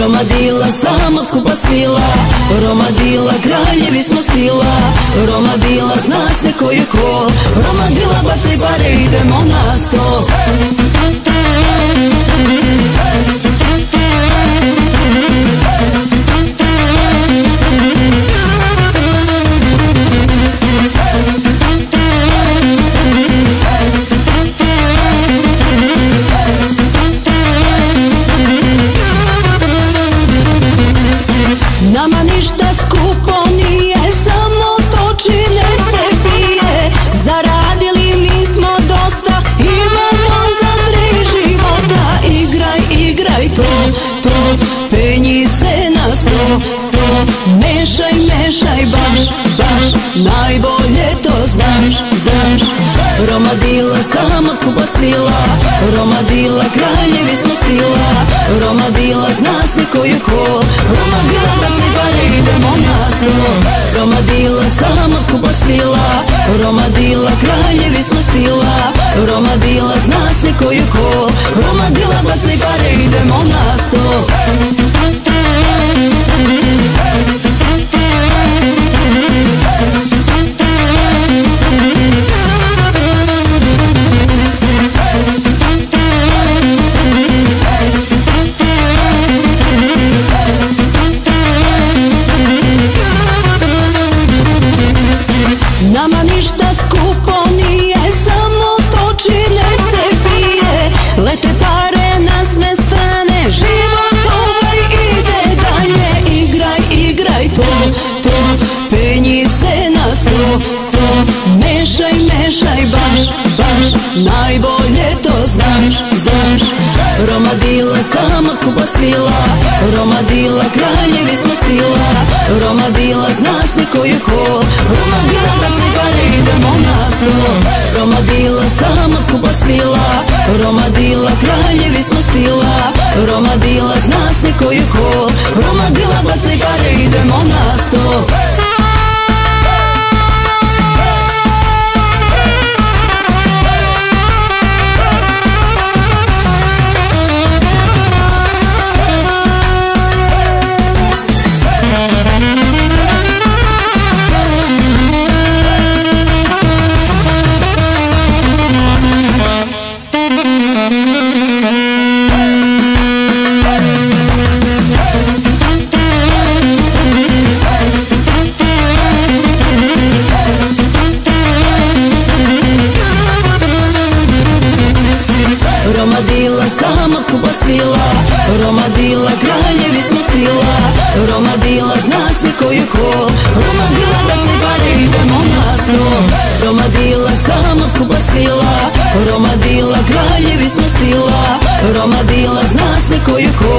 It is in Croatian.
Romadila samo skupa svila Romadila kraljevi smo stila Romadila zna se ko je ko Romadila bacaj Penji se na sto, sto. Mešaj, mešaj baš, baš. Najbolje to znaš, znaš. Romadila samo skupa svila Romadila kraljevi smo stila. Romadila zna se ko je ko. Romadila bacaj pare idemo na sto Romadila samo skupa svila Romadila kraljevi smo Najbolje to znaš, znaš. Romadila samo skupa svila Romadila kraljevi smo stila. Romadila zna se ko je ko Romadila bacaj pare idemo na sto Romadila samo skupa svila Romadila kraljevi smo stila. Romadila zna se ko je ko Romadila skupa svila. Romadila kraljevi smo stila. Romadila zna se ko je ko. Romadila bacaj pare idemo na sto Romadila samo skupa svila. Romadila kraljevi smo stila. Romadila zna se ko je ko